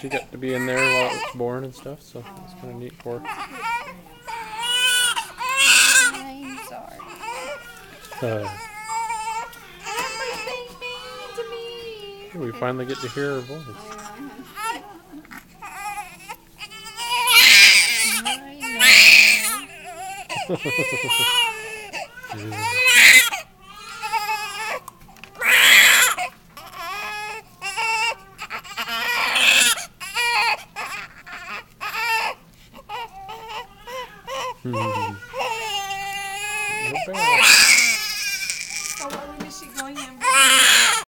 she got to be in there while it was born and stuff, so it's kind of neat for her. I'm sorry. Uh, Somebody's being mean to me. we finally get to hear her voice. I Uhum. Vou pegar. É o barulho de chigonha.